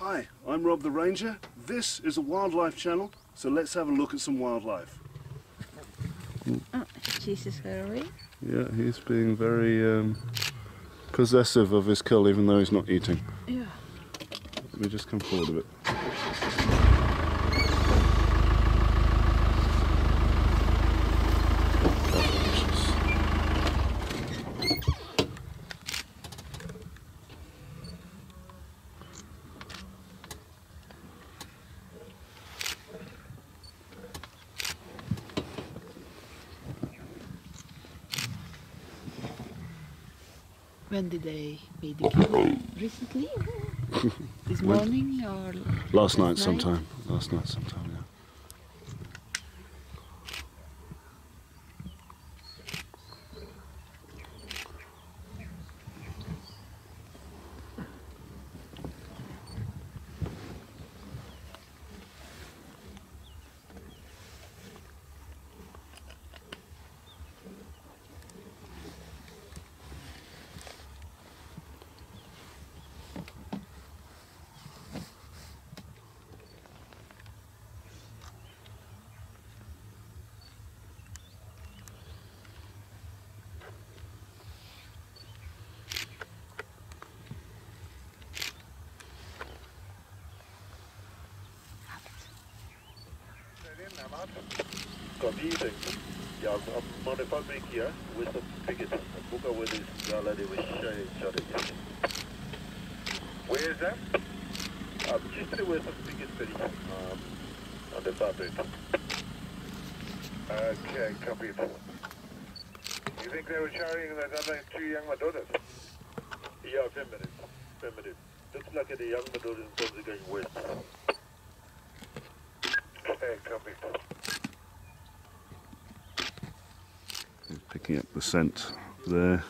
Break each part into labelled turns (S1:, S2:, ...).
S1: Hi, I'm Rob the Ranger. This is a wildlife channel, so let's have a look at some wildlife.
S2: Oh, Jesus Harry.
S1: Yeah, he's being very um, possessive of his kill even though he's not eating.
S2: Yeah.
S1: Let me just come forward a bit.
S2: When did they the kill? Recently? this morning or
S1: Last night
S2: night?
S1: sometime. Last night sometime, yeah.
S3: competing. Ja, man är fan mycket, ja. Wisdom picket. Book with this girl lady with it. Where is that? Um, just the west of Picket City. Um, on the fabric. Okay, copy. You think they were carrying another two young Madodas? Yeah, ten minutes. Ten minutes. Looks like the young Madodas probably going west. Okay, copy.
S1: Picking up the scent there.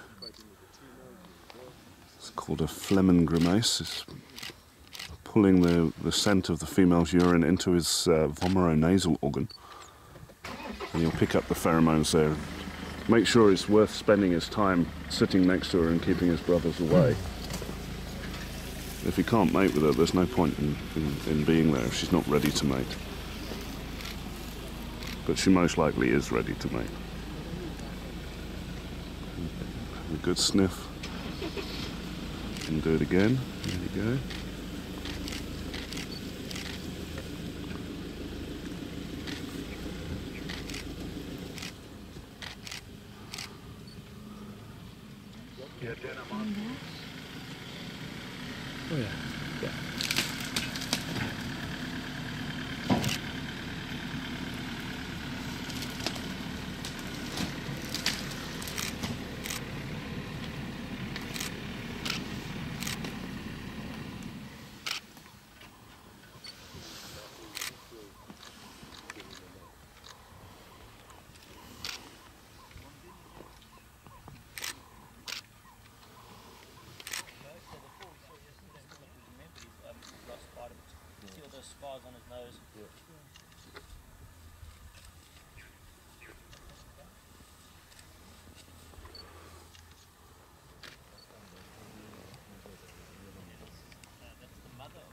S1: It's called a flehmen grimace. It's pulling the, the scent of the female's urine into his uh, vomeronasal organ. And he'll pick up the pheromones there. Make sure it's worth spending his time sitting next to her and keeping his brothers away. If he can't mate with her, there's no point in, in, in being there if she's not ready to mate. But she most likely is ready to mate. A good sniff. And do it again. There you go.
S3: Yeah, ten a month.
S4: Oh yeah. Yeah.
S5: See all those scars on his nose? Uh, that's the mother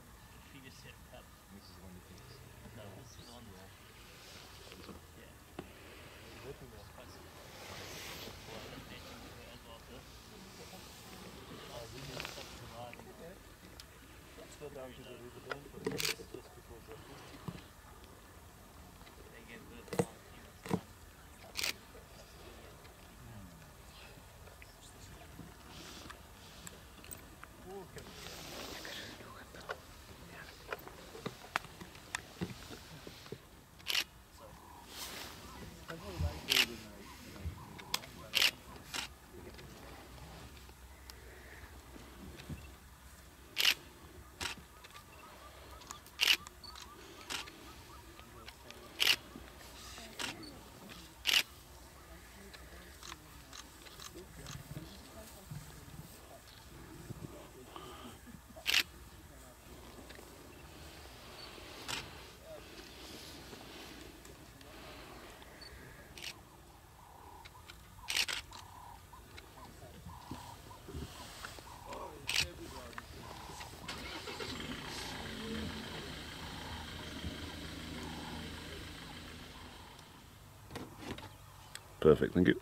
S1: Perfect, thank you.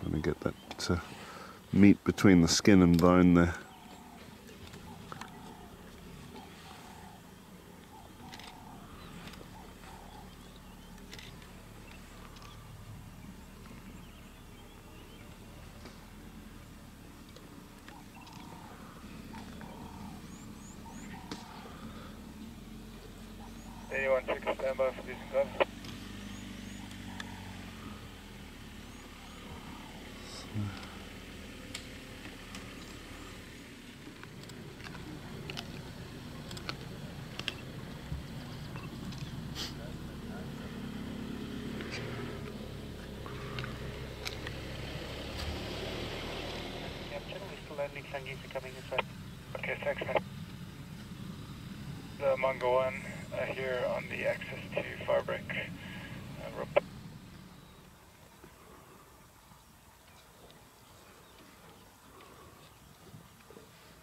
S1: Trying to get that uh, meat between the skin and bone there.
S6: Check standby for still landing, for coming this. Okay, thanks man. The Mungo 1 uh, here on the access to Firebreak. Uh.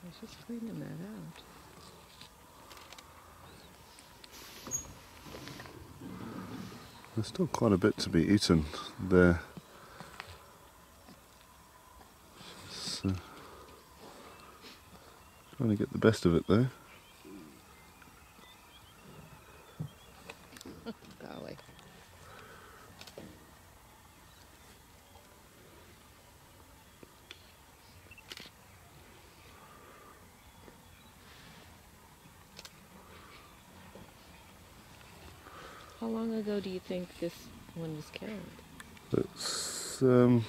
S7: I was just cleaning that out.
S1: There's still quite a bit to be eaten there. So, trying to get the best of it though.
S7: Think this one was killed?
S1: It's um,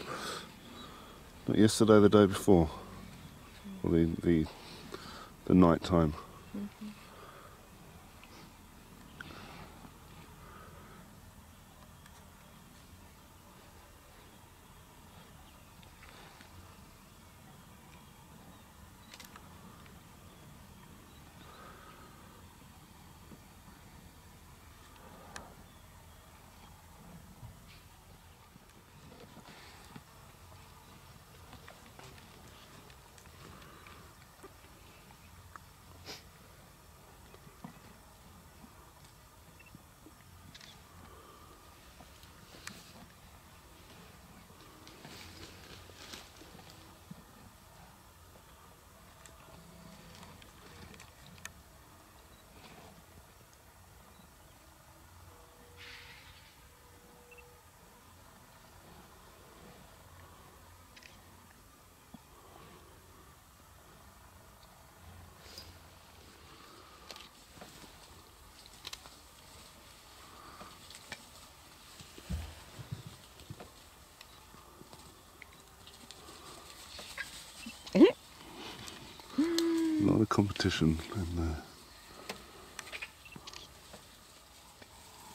S1: not yesterday, the day before, or the the the night time. A lot of competition in there.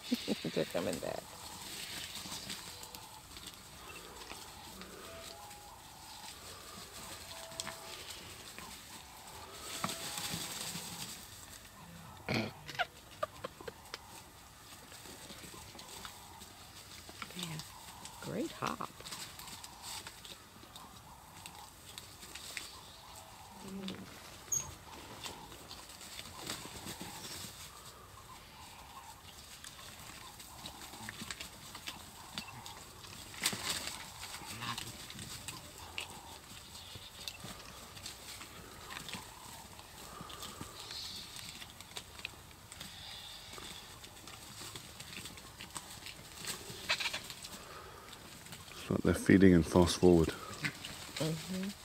S7: They're coming back. Man, great hop.
S1: It's like they're feeding and fast forward. Mm-hmm.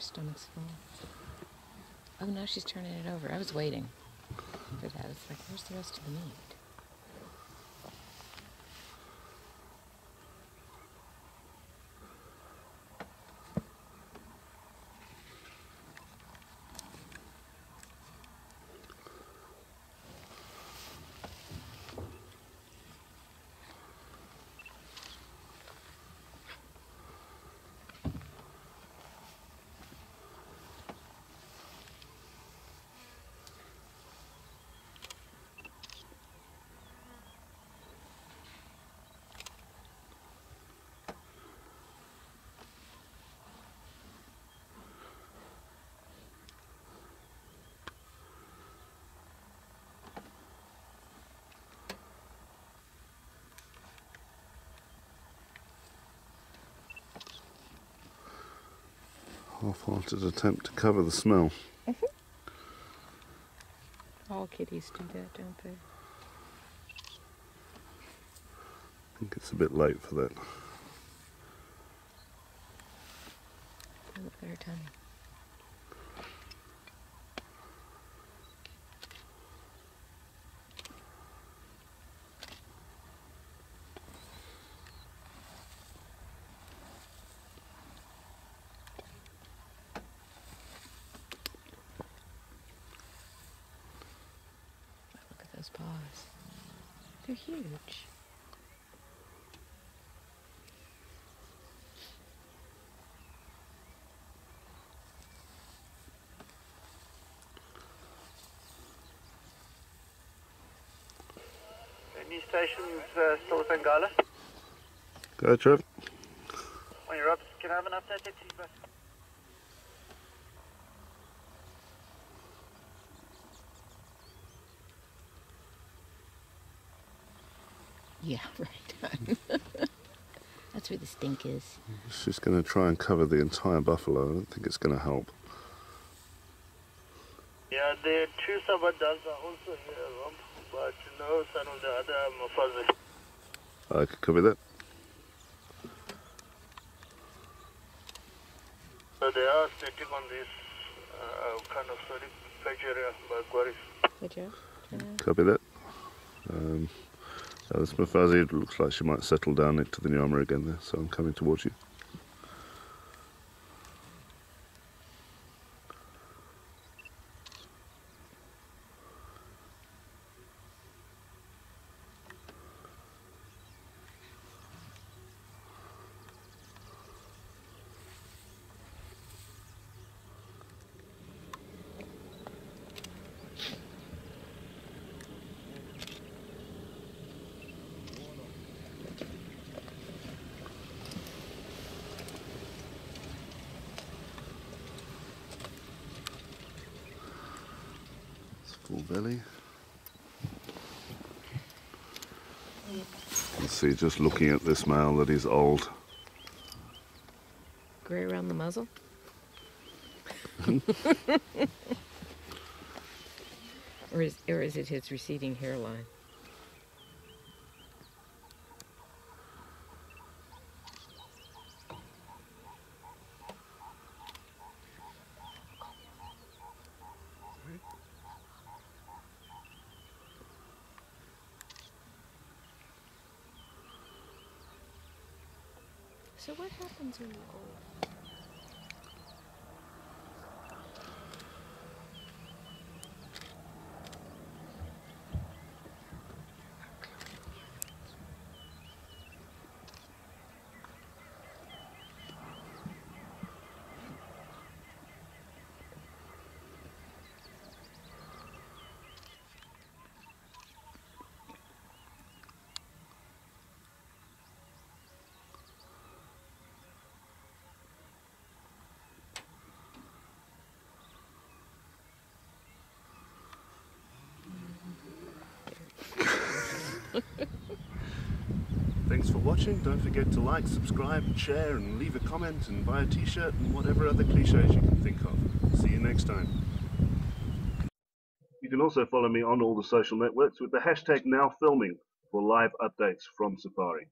S7: Her stomach's full. Oh, now she's turning it over. I was waiting for that. It's like, where's the rest of the meat?
S1: Half-hearted attempt to cover the smell. Mm-hmm.
S7: All kitties do that, don't they?
S1: I think it's a bit late for that.
S7: Look at her tummy. Those paws. They're huge.
S6: Any stations uh, still with Bengala?
S1: Go, Trev.
S6: When you're up, can I have an update
S7: Yeah, right. That's where the stink is.
S1: She's going to try and cover the entire buffalo. I don't think it's going to help.
S6: Yeah, the two Sabadas are also here, Rob, but no son of the other Mafazi.
S1: I could copy that.
S6: So they are sitting on this uh, kind of solid patch area by quarries.
S7: Good.
S1: Copy that. Um, uh, this Mafazi it looks like she might settle down into the new armour again there, so I'm coming towards you. It's full belly. You can see just looking at this male that he's old.
S7: Gray around the muzzle. or is or is it his receding hairline? What happens when you're old?
S1: Thanks for watching. Don't forget to like, subscribe, share, and leave a comment, and buy a t-shirt, and whatever other cliches you can think of. See you next time. You can also follow me on all the social networks with the hashtag NowFilming for live updates from Safari.